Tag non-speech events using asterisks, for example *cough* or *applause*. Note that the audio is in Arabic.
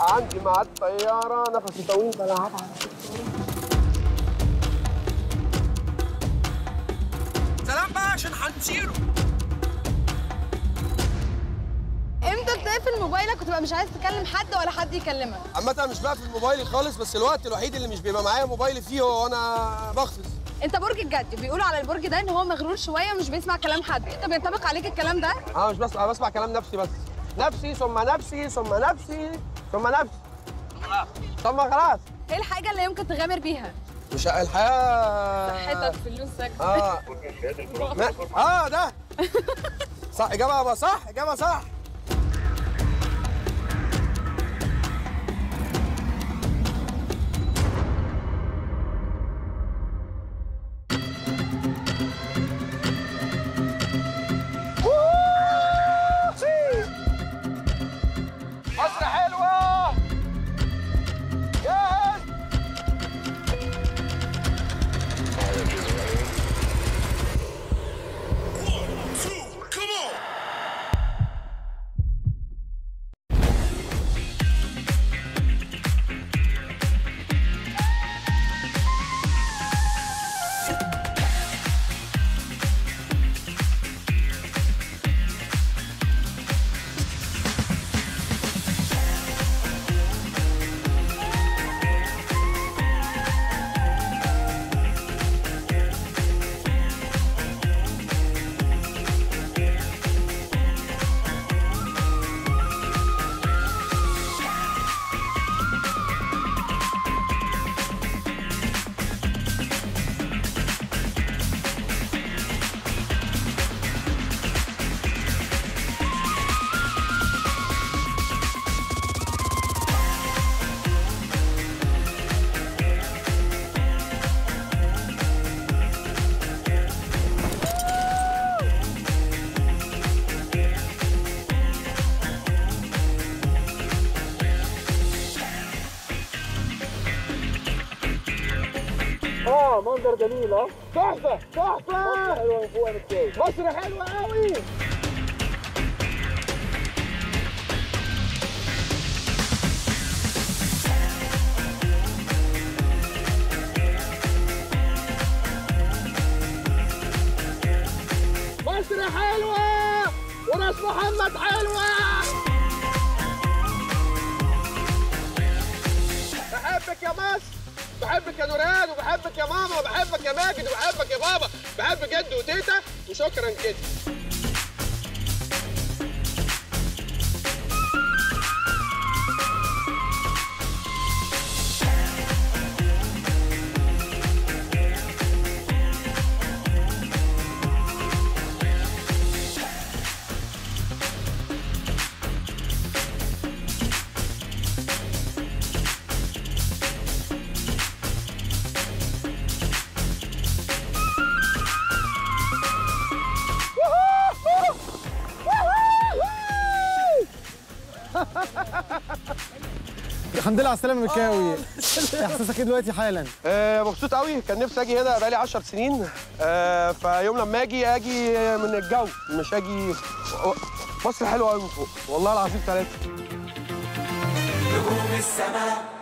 عندي ميعاد طيارة نفسي طويل فانا سلام بقى عشان هنسيره إمتى تقفل موبايلك وتبقى مش عايز تكلم حد ولا حد يكلمك؟ عامة مش بقفل موبايلي خالص بس الوقت الوحيد اللي مش بيبقى معايا موبايلي فيه هو وأنا بغطس. انت برج الجدي بيقولوا على البرج ده ان هو مغرور شوية ومش بيسمع كلام حد. انت بينطبق عليك الكلام ده؟ أنا مش بسمع بسمع كلام نفسي بس. نفسي ثم نفسي ثم نفسي ثم نفسي. ثم خلاص. إيه الحاجة اللي يمكن تغامر بيها؟ مش الحياة صحتك فلوسك. آه. *laughs* آه ده. صح إجابة بقى صح إجابة صح. آه منظر جميل آه. تحفة تحفة. حلوة فوق مصر حلوة قوي مصر حلوة. وراس محمد حلوة. بحبك يا مصر؟ بحبك يا نوران وبحبك يا ماما وبحبك يا ماجد وبحبك يا بابا بحب جد وتيتا وشكرا كده الحمد لله على السلامة يا مكاوي. إحساسك إيه دلوقتي حالا. آه مبسوط قوي. كان نفسي أجي هنا بقالي 10 سنين. آه فيوم لما أجي أجي من الجو. مش أجي مصر حلوة قوي من فوق. والله العظيم ثلاثة نجوم السماء.